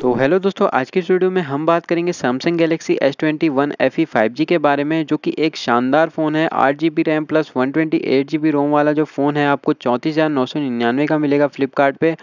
तो हेलो दोस्तों, आज के वीडियो में हम बात करेंगे Samsung Galaxy S S21 FE 5G के बारे में, जो कि एक शानदार फ़ोन है, आठ G B RAM plus one twenty eight G B ROM वाला जो फ़ोन है, आपको चौंतीस हज़ार नौ सौ निन्यानवे का मिलेगा फ्लिपकार्ट पे।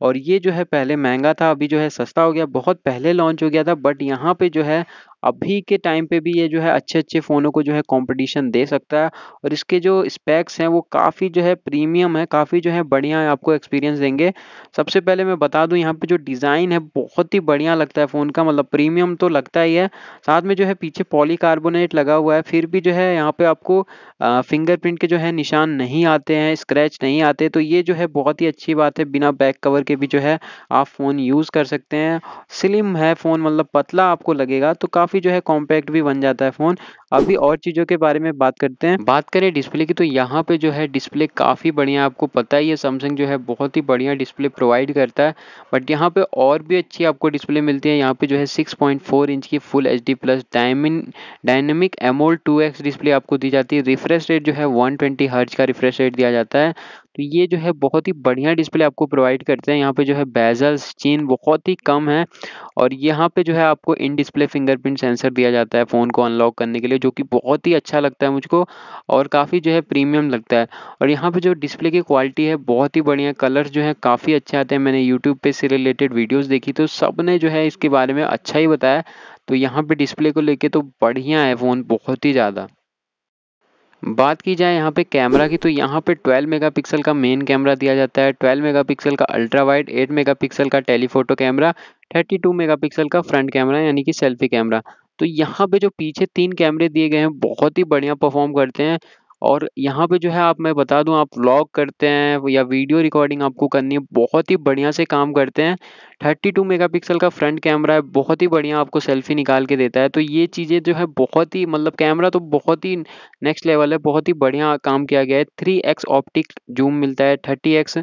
और ये जो है पहले महँगा था, अभी जो है सस्ता हो गया, बहुत पहले लॉन्च हो गया था बट यहाँ पे जो है अभी के टाइम पे भी ये जो है अच्छे अच्छे फ़ोनों को जो है कंपटीशन दे सकता है और इसके जो स्पेक्स हैं, वो काफ़ी जो है प्रीमियम है, काफ़ी जो है बढ़िया आपको एक्सपीरियंस देंगे। सबसे पहले मैं बता दूँ, यहाँ पे जो डिज़ाइन है, बहुत ही बढ़िया लगता है फ़ोन का मतलब प्रीमियम तो लगता ही है। साथ में जो है पीछे पॉलीकार्बोनेट लगा हुआ है, फिर भी जो है यहाँ पे आपको फिंगरप्रिंट के जो है निशान नहीं आते हैं स्क्रैच नहीं आते तो ये जो है बहुत ही अच्छी बात है। बिना बैक कवर के भी जो है आप फ़ोन यूज़ कर सकते हैं। स्लिम है फ़ोन मतलब पतला आपको लगेगा तो काफ़ी काफ़ी जो है कॉम्पैक्ट भी बन जाता है फ़ोन अभी और चीज़ों के बारे में बात करते हैं। बात करें डिस्प्ले की तो यहाँ पे जो है डिस्प्ले काफ़ी बढ़िया, आपको पता ही है सैमसंग जो है बहुत ही बढ़िया डिस्प्ले प्रोवाइड करता है। बट यहाँ पे और भी अच्छी आपको डिस्प्ले मिलती है। यहाँ पे जो है 6.4 इंच की फुल एच डी प्लस डायमिन डायनेमिक एमोल टू डिस्प्ले आपको दी जाती है। रिफ्रेश रेट जो है वन ट्वेंटी का रिफ्रेश रेट दिया जाता है। तो ये जो है बहुत ही बढ़िया डिस्प्ले आपको प्रोवाइड करते हैं। यहाँ पे जो है बेजल्स चीन बहुत ही कम है और यहाँ पे जो है आपको इन डिस्प्ले फिंगरप्रिंट सेंसर दिया जाता है फ़ोन को अनलॉक करने के लिए, जो कि बहुत ही अच्छा लगता है मुझको और काफ़ी जो है प्रीमियम लगता है। और यहाँ पे जो डिस्प्ले की क्वालिटी है बहुत ही बढ़िया कलर्स जो है काफ़ी अच्छे आते हैं। मैंने यूट्यूब पे से रिलेटेड वीडियोज़ देखी तो सबने जो है इसके बारे में अच्छा ही बताया। तो यहाँ पे डिस्प्ले को लेके तो बढ़िया है फ़ोन बहुत ही ज़्यादा। बात की जाए यहाँ पे कैमरा की तो यहाँ पे 12 मेगापिक्सल का मेन कैमरा दिया जाता है। 12 मेगापिक्सल का अल्ट्रा वाइड 8 मेगापिक्सल का टेलीफोटो कैमरा 32 मेगापिक्सल का फ्रंट कैमरा यानी कि सेल्फी कैमरा तो यहाँ पे जो पीछे तीन कैमरे दिए गए हैं, बहुत ही बढ़िया परफॉर्म करते हैं। और यहाँ पे जो है आप, मैं बता दूँ, आप व्लॉग करते हैं या वीडियो रिकॉर्डिंग आपको करनी है, बहुत ही बढ़िया से काम करते हैं। 32 मेगापिक्सल का फ्रंट कैमरा है, बहुत ही बढ़िया आपको सेल्फी निकाल के देता है। तो ये चीज़ें जो है बहुत ही मतलब कैमरा तो बहुत ही नेक्स्ट लेवल है, बहुत ही बढ़िया काम किया गया है। थ्री एक्स ऑप्टिक जूम मिलता है, थर्टी एक्स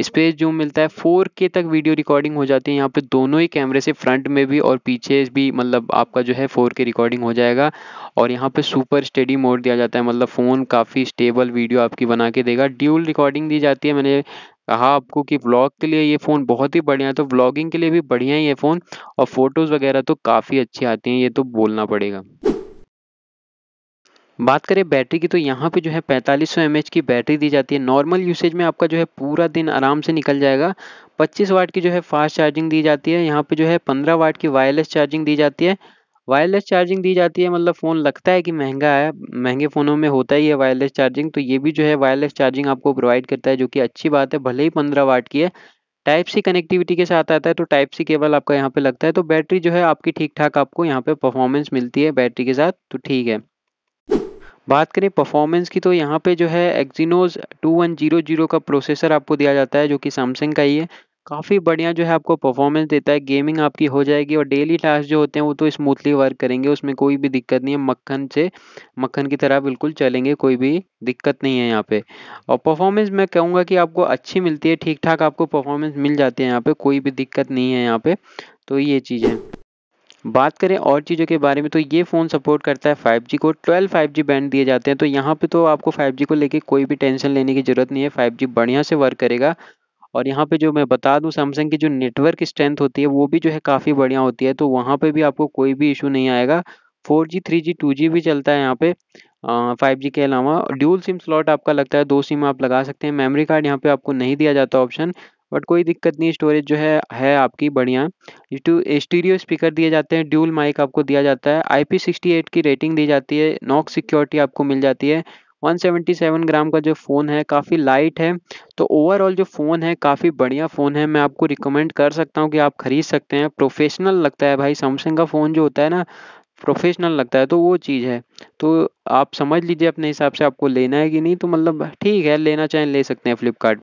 स्पेस जूम मिलता है, फोर के तक वीडियो रिकॉर्डिंग हो जाती है यहाँ पे दोनों ही कैमरे से, फ्रंट में भी और पीछे भी मतलब आपका जो है फोर के रिकॉर्डिंग हो जाएगा। और यहाँ पे सुपर स्टडी मोड दिया जाता है मतलब फ़ोन काफ़ी स्टेबल वीडियो आपकी बना के देगा। ड्यूल रिकॉर्डिंग दी जाती है। मैंने कहा आपको कि व्लॉग के लिए ये फ़ोन बहुत ही बढ़िया है। तो व्लॉगिंग के लिए भी बढ़िया है ये फ़ोन और फ़ोटोज़ वगैरह तो काफ़ी अच्छी आती हैं, ये तो बोलना पड़ेगा। बात करें बैटरी की तो यहाँ पे जो है पैंतालीस सौ की बैटरी दी जाती है। नॉर्मल यूसेज में आपका जो है पूरा दिन आराम से निकल जाएगा। 25 वाट की जो है फास्ट चार्जिंग दी जाती है। यहाँ पे जो है 15 वाट की वायरलेस चार्जिंग दी जाती है। वायरलेस चार्जिंग दी जाती है मतलब फ़ोन लगता है कि महँगा है, महँगे फ़ोनों में होता ही है वायरलेस चार्जिंग तो ये भी जो है वायरलेस चार्जिंग आपको प्रोवाइड करता है, जो कि अच्छी बात है, भले ही पंद्रह वाट की है। टाइप सी कनेक्टिविटी के साथ आता है तो टाइप सी केबल आपका यहाँ पे लगता है तो बैटरी जो है आपकी ठीक ठाक आपको यहाँ पे परफॉर्मेंस मिलती है बैटरी के साथ तो ठीक है। बात करें परफॉर्मेंस की तो यहाँ पे जो है Exynos two one zero zero का प्रोसेसर आपको दिया जाता है, जो कि सैमसंग का ही है। काफ़ी बढ़िया जो है आपको परफॉर्मेंस देता है गेमिंग आपकी हो जाएगी और डेली टास्क जो होते हैं वो तो स्मूथली वर्क करेंगे, उसमें कोई भी दिक्कत नहीं है, मक्खन से, मक्खन की तरह बिल्कुल चलेंगे, कोई भी दिक्कत नहीं है यहाँ पे। और परफॉर्मेंस मैं कहूँगा कि आपको अच्छी मिलती है ठीक ठाक आपको परफॉर्मेंस मिल जाती है यहाँ पे, कोई भी दिक्कत नहीं है यहाँ पे तो ये चीज़ है। बात करें और चीज़ों के बारे में तो ये फ़ोन सपोर्ट करता है 5G को 12 5G बैंड दिए जाते हैं तो यहाँ पे तो आपको 5G को लेके कोई भी टेंशन लेने की ज़रूरत नहीं है 5G बढ़िया से वर्क करेगा और यहाँ पे जो मैं बता दूँ सैमसंग की जो नेटवर्क स्ट्रेंथ होती है, वो भी जो है काफ़ी बढ़िया होती है। तो वहाँ पे भी आपको कोई भी इशू नहीं आएगा। Four G, three G, two G भी चलता है यहाँ पे। फाइव जी के अलावा ड्यूल सिम स्लॉट आपका लगता है, दो सिम आप लगा सकते हैं। मेमोरी कार्ड यहाँ पे आपको नहीं दिया जाता ऑप्शन बट कोई दिक्कत नहीं स्टोरेज जो है है आपकी बढ़िया। स्टीरियो स्पीकर दिए जाते हैं ड्यूल माइक आपको दिया जाता है। आई पी सिक्सटी एट की रेटिंग दी जाती है नॉक सिक्योरिटी आपको मिल जाती है। 177 ग्राम का जो फ़ोन है, काफ़ी लाइट है। तो ओवरऑल जो फ़ोन है, काफ़ी बढ़िया फ़ोन है। मैं आपको रिकमेंड कर सकता हूँ कि आप ख़रीद सकते हैं। प्रोफेशनल लगता है भाई। सैमसंग का फ़ोन जो होता है ना प्रोफेशनल लगता है तो वो चीज़ है। तो आप समझ लीजिए अपने हिसाब से आपको लेना है कि नहीं तो मतलब ठीक है, लेना चाहें, ले सकते हैं फ्लिपकार्ट